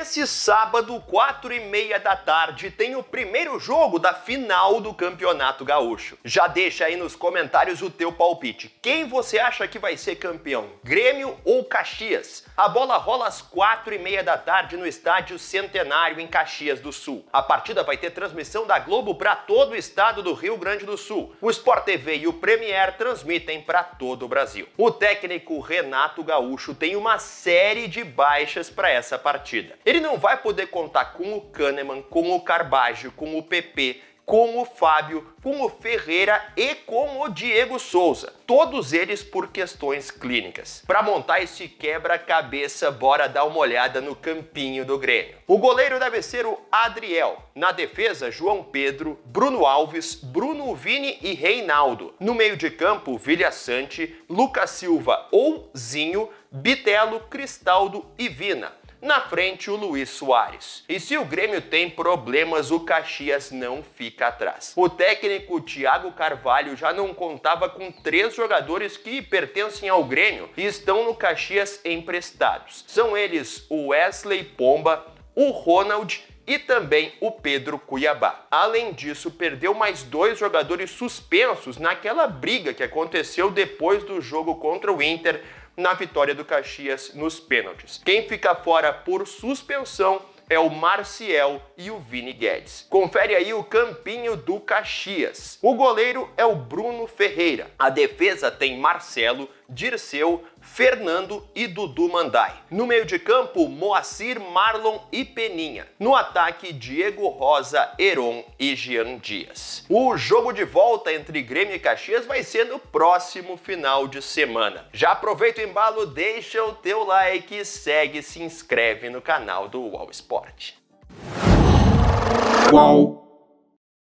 Esse sábado, quatro e meia da tarde, tem o primeiro jogo da final do Campeonato Gaúcho. Já deixa aí nos comentários o teu palpite. Quem você acha que vai ser campeão? Grêmio ou Caxias? A bola rola às quatro e meia da tarde no Estádio Centenário em Caxias do Sul. A partida vai ter transmissão da Globo para todo o estado do Rio Grande do Sul. O Sport TV e o Premier transmitem para todo o Brasil. O técnico Renato Gaúcho tem uma série de baixas para essa partida. Ele não vai poder contar com o Kahneman, com o Carbajo, com o PP, com o Fábio, com o Ferreira e com o Diego Souza. Todos eles por questões clínicas. Para montar esse quebra-cabeça, bora dar uma olhada no campinho do Grêmio. O goleiro deve ser o Adriel. Na defesa, João Pedro, Bruno Alves, Bruno Vini e Reinaldo. No meio de campo, Vilha Sante, Lucas Silva ou Zinho, Bitelo, Cristaldo e Vina. Na frente, o Luiz Soares. E se o Grêmio tem problemas, o Caxias não fica atrás. O técnico Thiago Carvalho já não contava com três jogadores que pertencem ao Grêmio e estão no Caxias emprestados. São eles o Wesley Pomba, o Ronald e também o Pedro Cuiabá. Além disso, perdeu mais dois jogadores suspensos naquela briga que aconteceu depois do jogo contra o Inter na vitória do Caxias nos pênaltis. Quem fica fora por suspensão é o Marcial e o Vini Guedes. Confere aí o campinho do Caxias. O goleiro é o Bruno Ferreira. A defesa tem Marcelo, Dirceu, Fernando e Dudu Mandai. No meio de campo, Moacir, Marlon e Peninha. No ataque, Diego Rosa, Heron e Jean Dias. O jogo de volta entre Grêmio e Caxias vai ser no próximo final de semana. Já aproveita o embalo, deixa o teu like, segue e se inscreve no canal do UOL Sport. Qual?